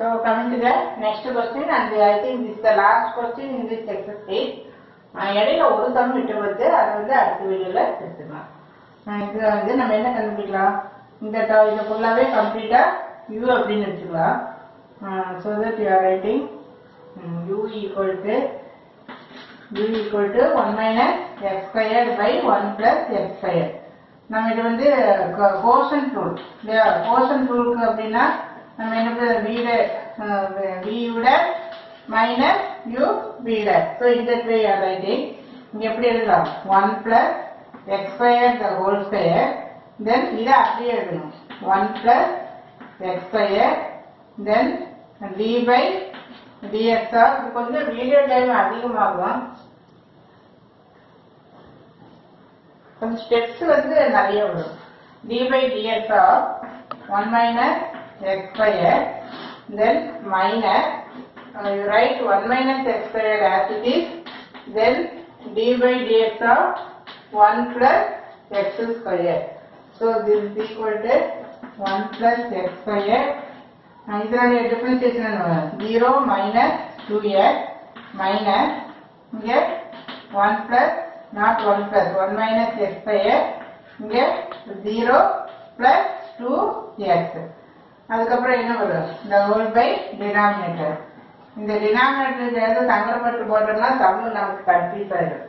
So coming to the next question and I think this is the last question in this exercise. இடையில ஒரு some விட்டு கொடுத்து அதை வந்து அடுத்த வீடியோல எடுத்துக்கலாம் இது வந்து நம்ம என்ன கண்டுபிடிக்கலாம்? இந்த இதை ஃபுல்லாகவே கம்ப்ளீட்டா யூ அப்படின்னு வச்சுக்கலாம். So that you are writing you equal to you equal to one minus x square by one plus x square நம்ம இது வந்து கோஷன் ரூல் இல்லையா கோஷன் ரூலுக்கு அப்படின்னா நம்ம என்ன வீட வியோட மைனஸ் யூ வீட. ஸோ இந்த வே ரைட்டிங் இங்கே எப்படி எழுதலாம்? One plus x square the whole square then இதை அப்படியே எழுதணும். One plus x square then D by TSR இது கொஞ்சம் வீடியோ டைம் அதிகமாகும் கொஞ்சம் ஸ்டெப்ஸ் வந்து நிறைய வரும். D by TSR one minus x square then minus u right one minus x square as it is then d by dx of one plus x square so this is equal to one plus x square இதனுடைய differentiation zero minus two x minus இங்கே one plus not one plus one minus x square இங்கே zero plus two X அதுக்கப்புறம் என்ன வரும்? இந்த whole by denominator இந்த டினாமினேட்டர்லேருந்து சங்கடப்பட்டு போட்டோம்னா தமிழ் நமக்கு கன்ஃபியூஸ் ஆயிடும்.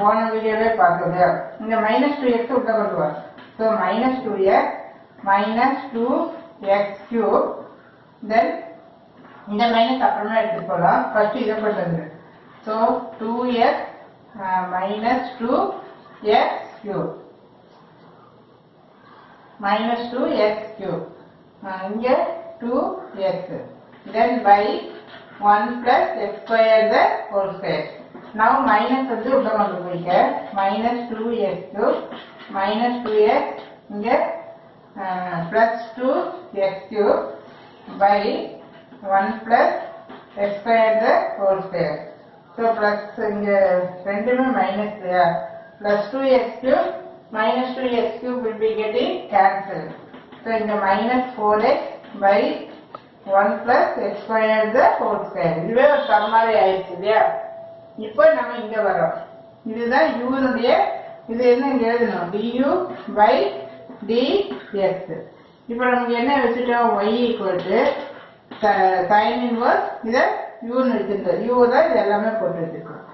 போன வீடியோவே பார்த்தோம் இந்த மைனஸ் டூ எக்ஸ் உள்ள கொண்டு வரும் so minus two x minus two x cube then இந்த மைனஸ் அப்புறமா எடுத்து போகலாம் ஃபர்ஸ்ட் இதை பண்ணுறது so two x minus two x cube minus 2x cube. Uh, இங்க 2x. Then by 1 plus x square the whole square. Now minus வந்து உள்ள கொண்டு போய்க்க minus 2x cube minus 2x இங்க uh, plus 2x cube by 1 plus x square the whole square. So plus இங்க ரெண்டுமே minus இல்லையா plus 2x cube minus 2x cube will be getting cancelled. So in the minus 4x by 1 plus x square the whole square. இதுவே ஒரு sum மாதிரி ஆயிடுச்சு இல்லையா? இப்போ நம்ம இங்க வரோம் இதுதான் யூனுடைய இது என்ன இங்க எழுதணும்? du by dx. இப்போ நமக்கு என்ன வச்சுட்டோம்? y equal to sin inverse இதை யூன்னு வச்சிருந்தோம் யூ தான் இது எல்லாமே போட்டு வச்சிருக்கோம்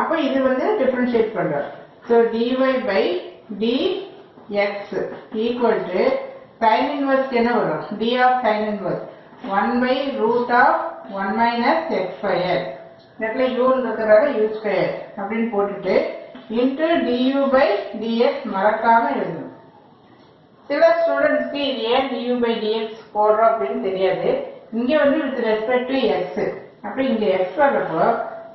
அப்போ இது வந்து டிஃபரன்ஷியேட் பண்ணுறோம் so dy by dx equal to sin inverse என்ன வரும்? D of sin inverse. 1 by root of 1 minus x square. இடத்துல u இருக்கிறாரு யூ ஸ்கொயர் அப்படின்னு போட்டுட்டு into டியூ பை டிஎக்ஸ் மறக்காம எழுதணும் சில ஸ்டூடெண்ட்ஸ்க்கு இது ஏன் டியூ பை டிஎக்ஸ் போடுறோம் அப்படின்னு தெரியாது. இங்க வந்து வித் ரெஸ்பெக்ட் டு எக்ஸ் அப்படி இங்க எக்ஸ் வர்றப்போ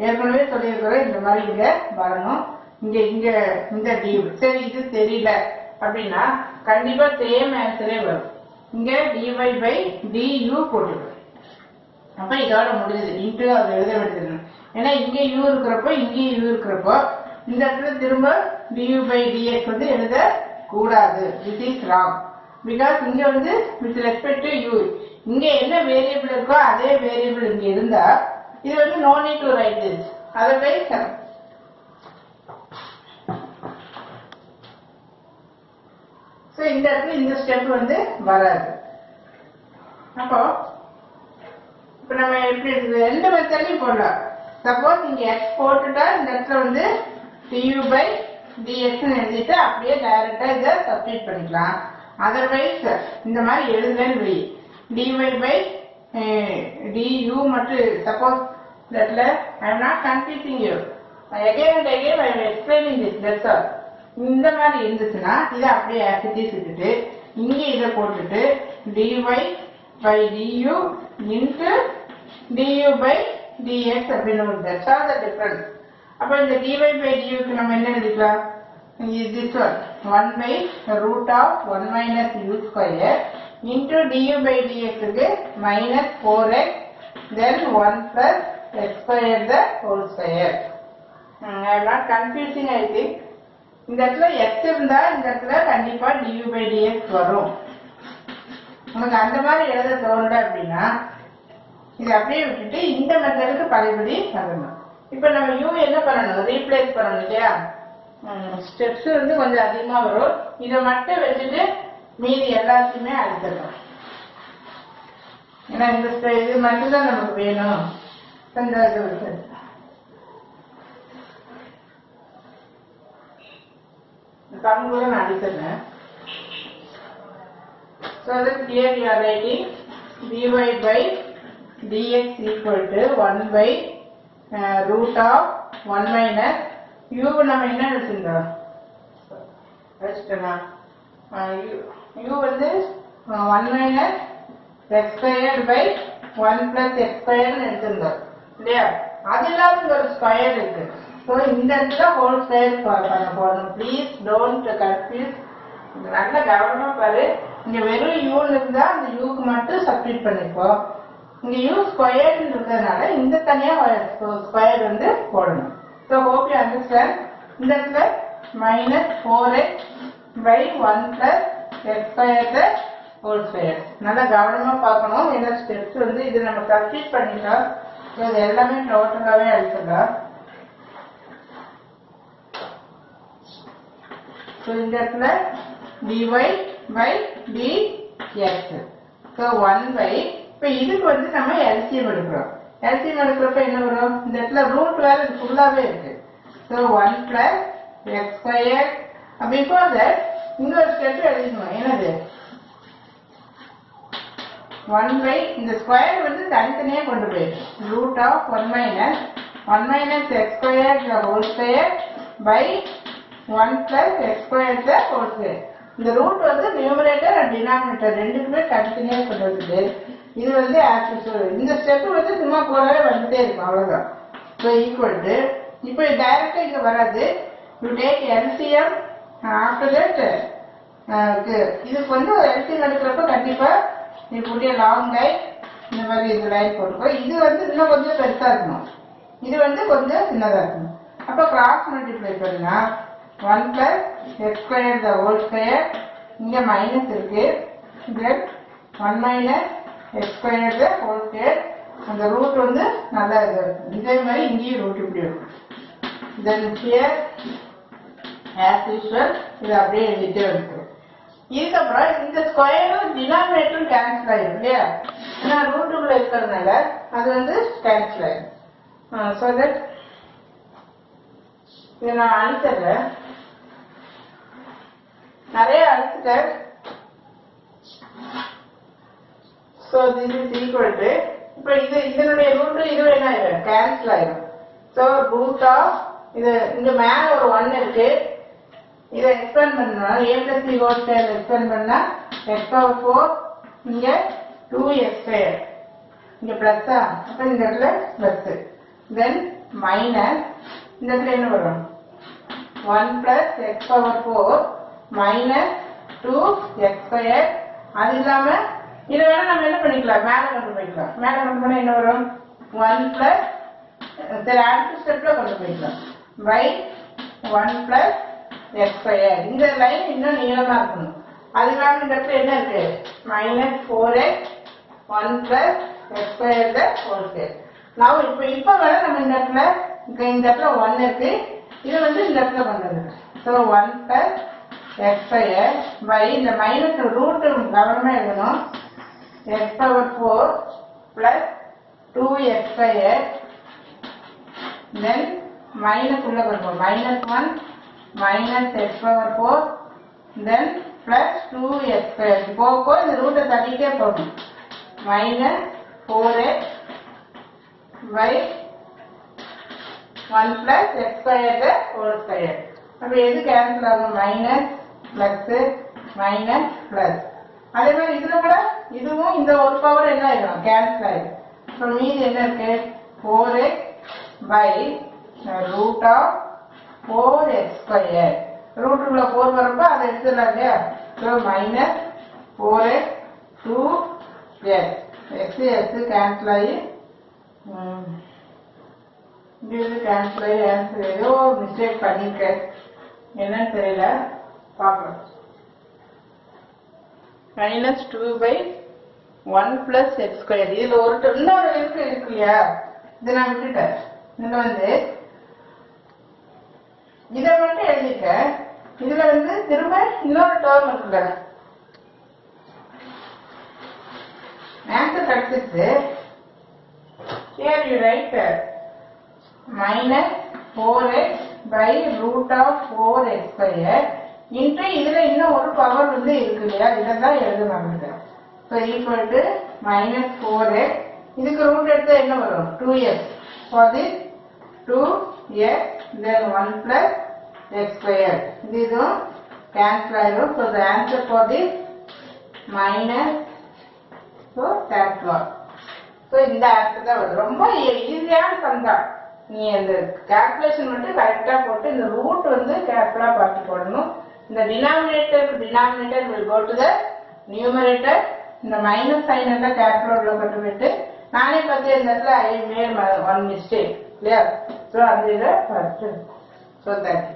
ஏற்கனவே சொல்லியிருக்கிறோம் இந்த மாதிரி இங்க வரணும். இங்க இங்க இந்த டியூ சரி இது தெரியல அப்படின்னா கண்டிப்பா சேம் ஆன்சரே வரும். இங்க டிவை பை டியூ போட்டுக்கணும். அப்ப இதோட முடிஞ்சது. இன்ட்டு அதை எழுத வேண்டியது ஏன்னா இங்க யூ இருக்கிறப்போ இங்கேயும் யூ இருக்கிறப்போ இந்த இடத்துல திரும்ப டியூ பை டிஎக்ஸ் வந்து எழுத கூடாது திஸ் இஸ் ராங் பிகாஸ் இங்க வந்து வித் ரெஸ்பெக்ட் டு யூ இங்க என்ன வேரியபிள் இருக்கோ அதே வேரியபிள் இங்க இருந்தா இது வந்து no need to write this otherwise இந்த இடத்துல இந்த ஸ்டெப் வந்து வராது. அப்போ இப்போ நம்ம எப்படி ரெண்டு மெத்தட்லையும் போடலாம். சப்போஸ் நீங்கள் எக்ஸ் போட்டுட்டா இந்த இடத்துல வந்து டியூ பை டிஎக்ஸ்னு எழுதிட்டு அப்படியே டைரக்டா இதை சப்மிட் பண்ணிக்கலாம். அதர்வைஸ் இந்த மாதிரி எழுதுலன்னு வை. டிஒய் பை டியூ மட்டும் சப்போஸ் இந்த இடத்துல I am not confusing you again and again I am explaining this that's இந்த மாதிரி இருந்துச்சுன்னா இதை அப்படியே ஆசிட்டி செஞ்சுட்டு இங்கே இதை போட்டுட்டு dy by du into du by dx அப்படின்னு ஒரு தட்ஸ் ஆர் த டிஃபரன்ஸ் அப்போ இந்த dy பை duக்கு நம்ம என்ன எழுதிக்கலாம் is is one by root of one minus u square into du by டிஎக்ஸுக்கு minus four x then one plus x square the whole square not confusing I think இந்த இடத்துல X இருந்தா இந்த இடத்துல கண்டிப்பா due by dx வரும். உங்களுக்கு அந்த மாதிரி எழுத தோணல அப்படின்னா இதை அப்படியே விட்டுட்டு இந்த மெத்தடுக்கு பழையபடி வரணும் இப்போ நம்ம யூ என்ன பண்ணணும்? ரீப்ளேஸ் பண்ணணும் இல்லையா? ஸ்டெப்ஸ் வந்து கொஞ்சம் அதிகமா வரும். இதை மட்டும் வச்சுட்டு மீதி எல்லாத்தையுமே அழுத்தணும். ஏன்னா இந்த இது மட்டும்தான் நமக்கு வேணும். இப்ப இந்த இது இருக்கு. இந்த பங்குல நான் அடிச்சிருந்தேன் So that here you are writing dy by dx equal to 1 by uh, root of 1 minus u நம்ம என்ன எடுத்துருந்தோம் வச்சுட்டோமா u u வந்து uh, 1 minus x squared by 1 plus x squared எடுத்திருந்தோம் இல்லையா அது இல்லாம இங்க ஒரு ஸ்கொயர் இருக்கு ஸோ இந்த இடத்துல ஹோல் ஸ்கொயர் பண்ண போகணும் ப்ளீஸ் டோன்ட் கன்ஃபியூஸ் நல்ல கவனமா பாரு. இங்க வெறும் யூ இருந்தா அந்த யூக்கு மட்டும் சப்மிட் பண்ணிப்போம் இங்க யூ ஸ்கொயர்னு இருந்ததுனால இந்த தனியா ஸ்கொயர் வந்து போடணும். ஸோ ஹோப் யூ அண்டர்ஸ்டாண்ட் இந்த இடத்துல minus four x by one plus x square whole square நல்லா கவனமா பார்க்கணும். ஏன்னா ஸ்டெப்ஸ் வந்து இது நம்ம சப்மிட் பண்ணிட்டோம் ஸோ இது எல்லாமே டோட்டலாகவே அடிச்சிடலாம் ஸோ இந்த இடத்துல dy by dx so one by இப்போ இதுக்கு வந்து நம்ம எல்சிஎம் எடுக்கிறோம். எல்சிஎம் எடுக்கிறப்ப என்ன வரும்? இந்த இடத்துல ரூட் வேறு இது ஃபுல்லாகவே இருக்கு. So one plus x square before that இன்னொரு ஸ்டெப் எழுதிக்கணும் என்னது? ஒன் பை இந்த ஸ்கொயர் வந்து தனித்தனியாக கொண்டு போயிடும் root of one minus one minus x square whole square by one plus x square whole square இந்த ரூட் வந்து நியூமரேட்டர் அண்ட் டினாமினேட்டர் ரெண்டுக்குமே தனித்தனியா கொண்டு இது வந்து as இந்த ஸ்டெப் வந்து சும்மா போலவே வந்துட்டே இருக்கும் அவ்வளவுதான். ஸோ ஈக்குவல் டு இப்போ டைரக்டா இங்க வராது. You take LCM after that இதுக்கு வந்து எல்சிஎம் எடுக்கிறப்ப கண்டிப்பா நீ புதிய லாங் லைன் இந்த மாதிரி இது லைன் போட்டுக்கோ. இது வந்து இன்னும் கொஞ்சம் பெருசா இருக்கணும். இது வந்து கொஞ்சம் சின்னதா இருக்கணும். அப்ப கிராஸ் மல்டிப்ளை பண்ணா one plus x square the whole square இங்க மைனஸ் இருக்கு. Then one minus x square the whole square அந்த ரூட் வந்து நல்லா இது இருக்கும். இதே மாதிரி இங்கேயும் ரூட் இப்படி இருக்கும். தென் ஹியர் ஆஸ் யூஸ்வல் இது அப்படியே எழுதிட்டே இருக்கு இதுக்கப்புறம் இந்த ஸ்கொயரும் டினாமினேட்டரும் கேன்சல் ஆயிடும் இல்லையா? ஏன்னா ரூட்டுக்குள்ள இருக்கிறதுனால அது வந்து கேன்சல் ஆயிடும் ஸோ தட் இதை நான் அழுத்துறேன் நிறைய அழுத்துட்டேன் so this is equal to இப்போ இது இதனுடைய ரூட்டு இது என்ன ஆயிடும் கேன்சல் ஆயிடும் ஸோ ரூட் ஆஃப் இது இங்க மேல ஒரு ஒன் இருக்கு. இதை எக்ஸ்பேண்ட் பண்ணணும் A plus B whole square expand பண்ணா எக்ஸ் பவர் ஃபோர் இங்க டூ எக்ஸ் ஸ்கொயர் இங்க பிளஸ்ஸா அப்ப இந்த இடத்துல பிளஸ் தென் மைனஸ் இந்த இடத்துல என்ன வரும்? One plus x power four minus two x square அது இல்லாமல் இதை வேணால் நம்ம என்ன பண்ணிக்கலாம்? மேல கொண்டு போய்க்கலாம். மேல கொண்டு போனால் என்ன வரும்? ஒன் பிளஸ் சரி அடுத்த ஸ்டெப்ல கொண்டு போய்க்கலாம். By one plus x square இந்த லைன் இன்னும் நீளமாக இருக்கணும். அதுக்காக இந்த இடத்துல என்ன இருக்குது minus four x one plus x square whole square நான் இப்போ இப்போ வர நம்ம இந்த இடத்துல இந்த இடத்துல ஒன் இருக்கு. இது வந்து இந்த இடத்துல கொண்டு so one plus x square by இந்த மைனஸ் ரூட் கவனமா எழுதணும். X power four plus two x square then minus உள்ள கொடுப்போம். Minus one minus x power four then plus two x போக போக இந்த ரூட்டை தள்ளிட்டே போகணும். Minus four x by one plus x square whole square அப்போ எது கேன்சல் ஆகும்? மைனஸ் பிளஸ் மைனஸ் பிளஸ் அதே மாதிரி இதுல கூட இதுவும் இந்த ஒரு பவர் என்ன ஆயிடும்? கேன்சல் ஆயிடும். இப்போ மீதி என்ன இருக்கு? Four x by root of four x square ரூட்டுக்குள்ள four வரப்போ அதை எடுத்துடலாம் இல்லையா? So minus four x two x x x cancel ஆகி ம், இது கேன்சல் ஆன்சர் ஏதோ மிஸ்டேக் பண்ணியிருக்கேன் என்னன்னு தெரியல பார்க்கலாம் minus two by one plus x square இதுல ஒரு இன்னொரு இருக்கு இருக்கு இல்லையா இதை நான் விட்டுட்டேன் இதுல வந்து இதை மட்டும் எழுதிட்டேன் இதுல வந்து திரும்ப இன்னொரு டேர்ம் இருக்குல்ல ஆன்சர் கிடைச்சிருச்சு here you write uh, minus 4x by root of 4x square. into இதில் இன்னும் ஒரு பவர் வந்து இருக்கு இல்லையா? எழுது தான் so equal so equal to minus four இதுக்கு ரூட் எடுத்து என்ன வரும்? Two x for this two x then one square. X இது இதுவும் கேன்சல் ஆயிடும் so the answer for this minus so that lot so இந்த ஆன்சர் தான் வருது. ரொம்ப ஈஸியான சம் தான் நீ அந்த கால்குலேஷன் மட்டும் கரெக்டாக போட்டு இந்த ரூட் வந்து கேர்ஃபுல்லாக பார்த்து போடணும். இந்த denominator denominator will go to the numerator இந்த மைனஸ் சைன் எல்லாம் கேர்ஃபுல்லாக உள்ள கொண்டு போயிட்டு நானே பார்த்து இந்த இடத்துல ஐ மேட் ஒன் மிஸ்டேக் இல்லையா ஸோ அந்த இதை ஃபர்ஸ்ட் ஸோ தேங்க்யூ